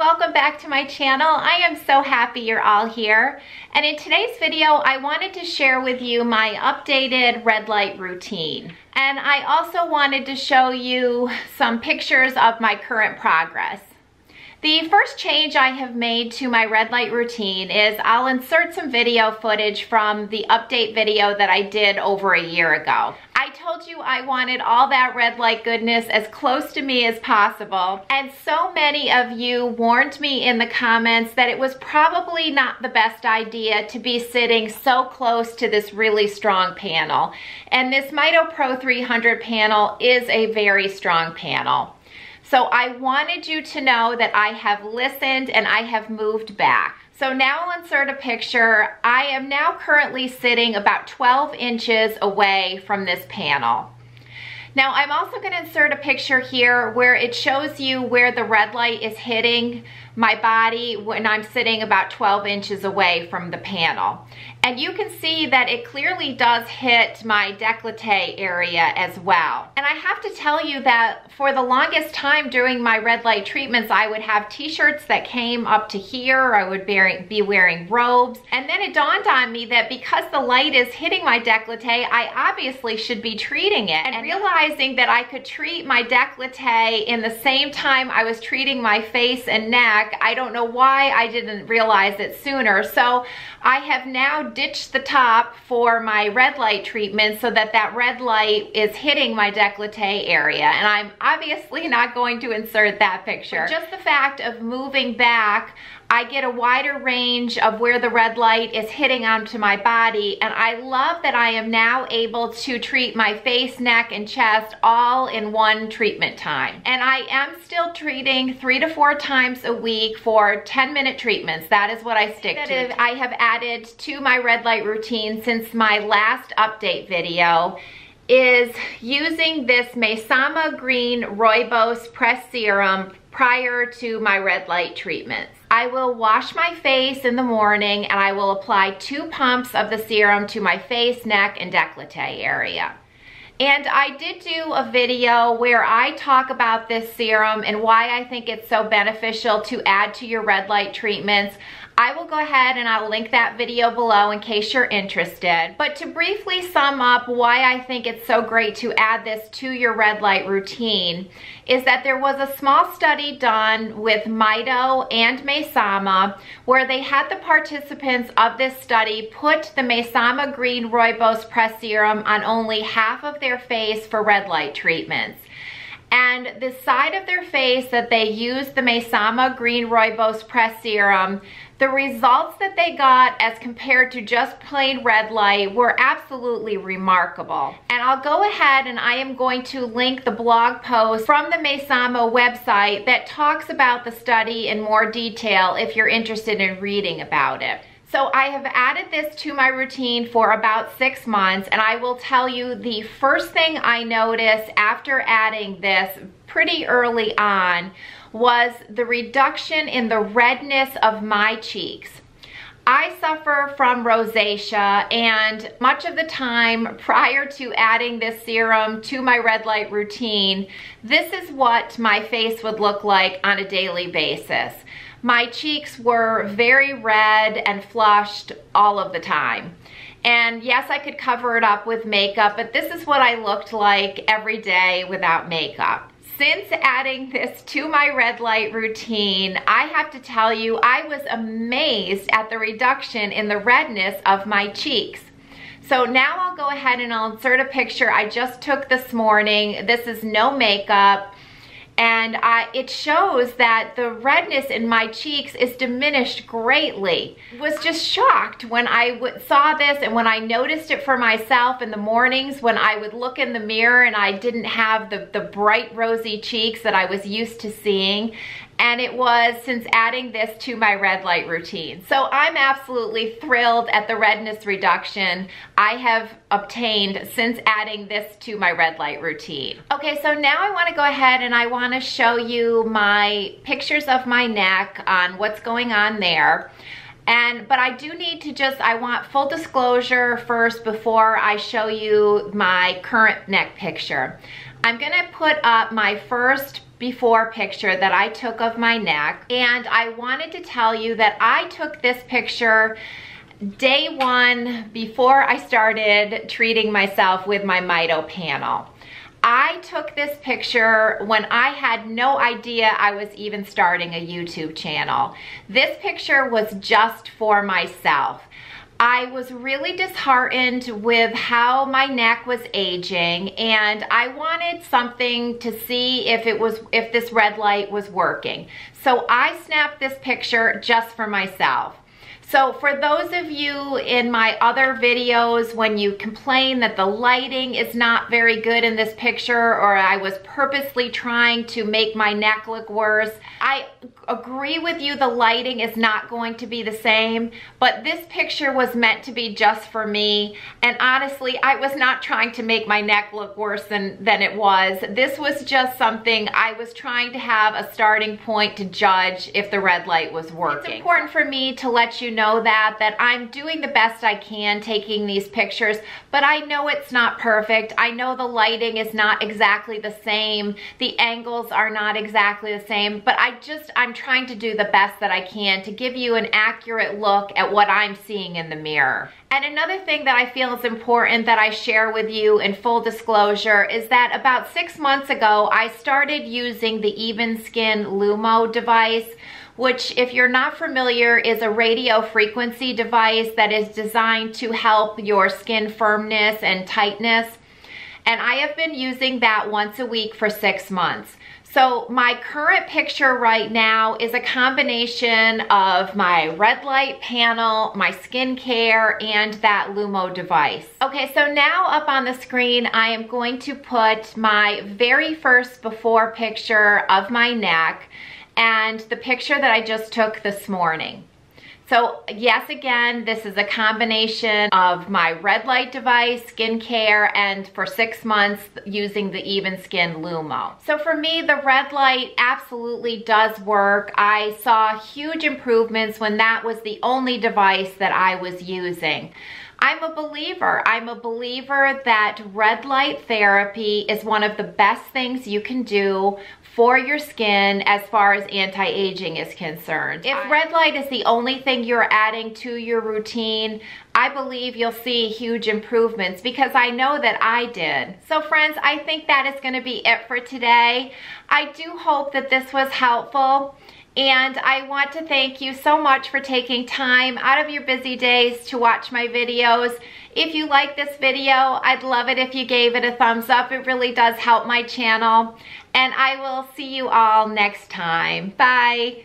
welcome back to my channel. I am so happy you're all here. And in today's video, I wanted to share with you my updated red light routine. And I also wanted to show you some pictures of my current progress. The first change I have made to my red light routine is I'll insert some video footage from the update video that I did over a year ago. I told you I wanted all that red light goodness as close to me as possible. And so many of you warned me in the comments that it was probably not the best idea to be sitting so close to this really strong panel. And this Mito Pro 300 panel is a very strong panel. So I wanted you to know that I have listened and I have moved back. So now I'll insert a picture. I am now currently sitting about 12 inches away from this panel. Now I'm also going to insert a picture here where it shows you where the red light is hitting my body when I'm sitting about 12 inches away from the panel. And you can see that it clearly does hit my decollete area as well. And I have to tell you that for the longest time during my red light treatments, I would have t-shirts that came up to here. I would be wearing robes. And then it dawned on me that because the light is hitting my decollete, I obviously should be treating it. And realizing that I could treat my decollete in the same time I was treating my face and neck, I don't know why I didn't realize it sooner. So I have now ditched the top for my red light treatment so that that red light is hitting my decollete area. And I'm obviously not going to insert that picture. But just the fact of moving back, I get a wider range of where the red light is hitting onto my body and I love that I am now able to treat my face, neck, and chest all in one treatment time. And I am still treating three to four times a week for 10 minute treatments. That is what I stick to. I have added to my red light routine since my last update video is using this Maysama Green Rooibos Press Serum prior to my red light treatments. I will wash my face in the morning and I will apply two pumps of the serum to my face, neck, and decollete area. And I did do a video where I talk about this serum and why I think it's so beneficial to add to your red light treatments. I will go ahead and I'll link that video below in case you're interested. But to briefly sum up why I think it's so great to add this to your red light routine is that there was a small study done with Mito and Maysama where they had the participants of this study put the Maysama Green Rooibos Press Serum on only half of their face for red light treatments and the side of their face that they used the Maysama Green Rooibos Press Serum, the results that they got as compared to just plain red light were absolutely remarkable. And I'll go ahead and I am going to link the blog post from the Maysama website that talks about the study in more detail if you're interested in reading about it. So I have added this to my routine for about six months and I will tell you the first thing I noticed after adding this pretty early on was the reduction in the redness of my cheeks. I suffer from rosacea and much of the time prior to adding this serum to my red light routine, this is what my face would look like on a daily basis. My cheeks were very red and flushed all of the time. And yes, I could cover it up with makeup, but this is what I looked like every day without makeup. Since adding this to my red light routine, I have to tell you, I was amazed at the reduction in the redness of my cheeks. So now I'll go ahead and I'll insert a picture I just took this morning. This is no makeup and it shows that the redness in my cheeks is diminished greatly. Was just shocked when I saw this and when I noticed it for myself in the mornings when I would look in the mirror and I didn't have the, the bright rosy cheeks that I was used to seeing and it was since adding this to my red light routine. So I'm absolutely thrilled at the redness reduction I have obtained since adding this to my red light routine. Okay, so now I wanna go ahead and I wanna show you my pictures of my neck on what's going on there. And, but I do need to just, I want full disclosure first before I show you my current neck picture. I'm gonna put up my first before picture that I took of my neck. And I wanted to tell you that I took this picture day one before I started treating myself with my Mito panel. I took this picture when I had no idea I was even starting a YouTube channel. This picture was just for myself. I was really disheartened with how my neck was aging and I wanted something to see if it was if this red light was working. So I snapped this picture just for myself. So for those of you in my other videos, when you complain that the lighting is not very good in this picture or I was purposely trying to make my neck look worse, I agree with you the lighting is not going to be the same, but this picture was meant to be just for me. And honestly, I was not trying to make my neck look worse than, than it was. This was just something I was trying to have a starting point to judge if the red light was working. It's important for me to let you know that, that I'm doing the best I can taking these pictures, but I know it's not perfect. I know the lighting is not exactly the same. The angles are not exactly the same, but I just, I'm trying to do the best that I can to give you an accurate look at what I'm seeing in the mirror. And another thing that I feel is important that I share with you in full disclosure is that about six months ago, I started using the Even Skin Lumo device, which if you're not familiar is a radio frequency device that is designed to help your skin firmness and tightness. And I have been using that once a week for six months. So my current picture right now is a combination of my red light panel, my skincare, and that Lumo device. Okay, so now up on the screen, I am going to put my very first before picture of my neck and the picture that I just took this morning. So yes, again, this is a combination of my red light device, skincare, and for six months using the Even Skin Lumo. So for me, the red light absolutely does work. I saw huge improvements when that was the only device that I was using. I'm a believer. I'm a believer that red light therapy is one of the best things you can do for your skin as far as anti-aging is concerned. If red light is the only thing you're adding to your routine, I believe you'll see huge improvements because I know that I did. So friends, I think that is gonna be it for today. I do hope that this was helpful. And I want to thank you so much for taking time out of your busy days to watch my videos. If you like this video, I'd love it if you gave it a thumbs up. It really does help my channel. And I will see you all next time. Bye.